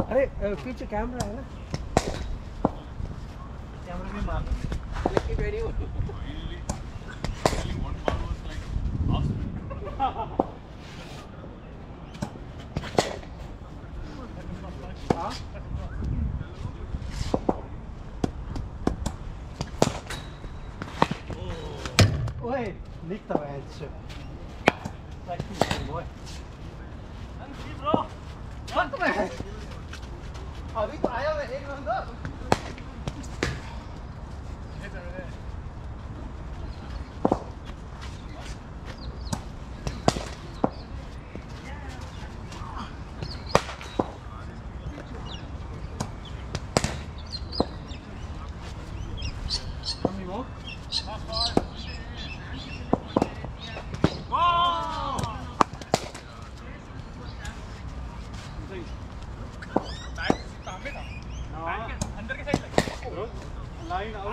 अरे पीछे कैमरा है ना कैमरा भी मार लकी वेरी हो Oi, liegt aber eins. Zeig mir mal. अभी तो आया एक run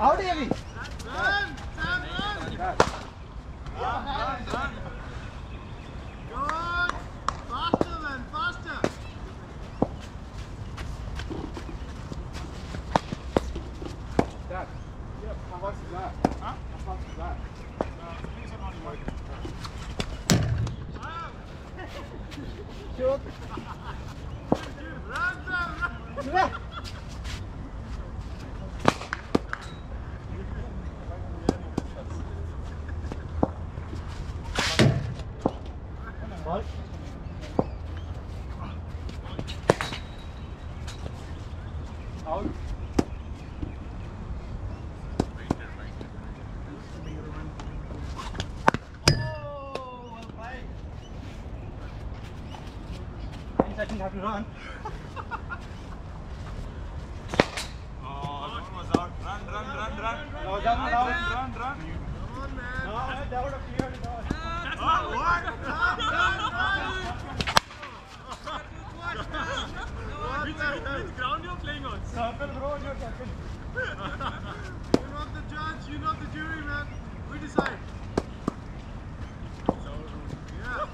Out, Devi. Run, ball Out. Ten seconds have to run. Oh, that one was out. Run, run, run, run. No, down, run, down. run, run, run. No, that would have cleared it all. Oh, what? which, which ground you playing on? Circle, bro, you're circle. You're not the judge, you're not the jury, man. We decide. Yeah.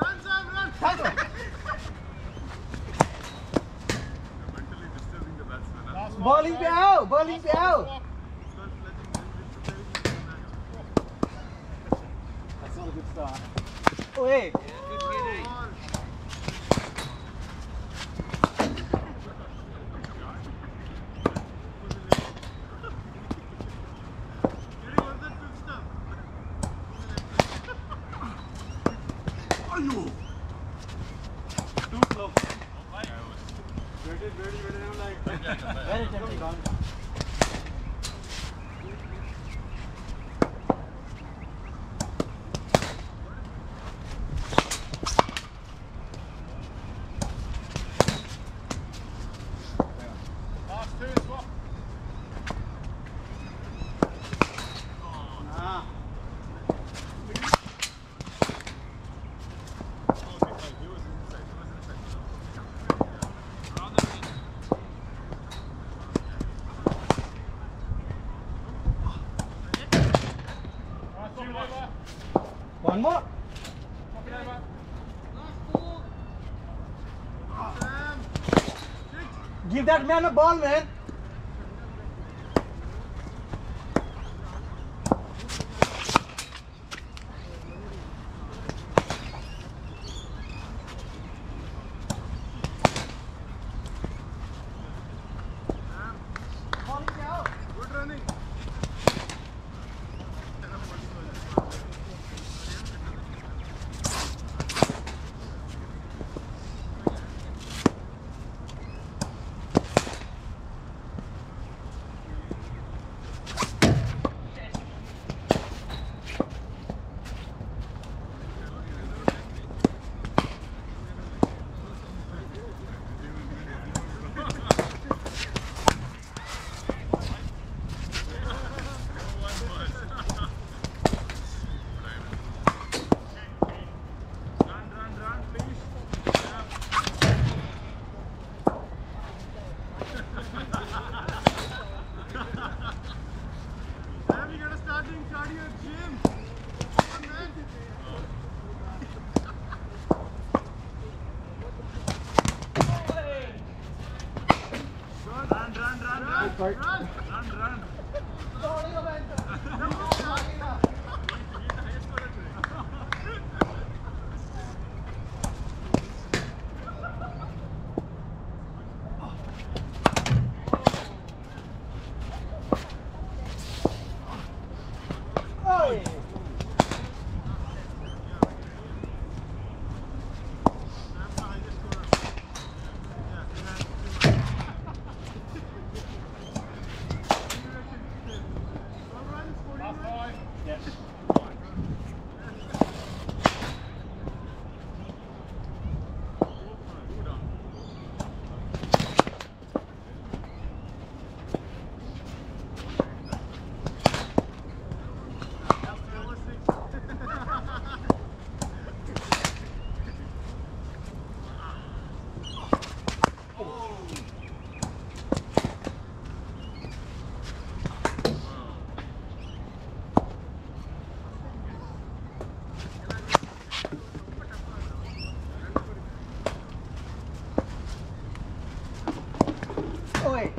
Run, Sam, run. Mentally disturbing the batsman. Huh? Bowling पे आओ bowling पे आओ Not a good start. Oye. Ball. Getting on that fifth stump. Too slow. Ready, ready, ready. I'm like, very tempting. Ah. Give that man a ball, man. you Oi!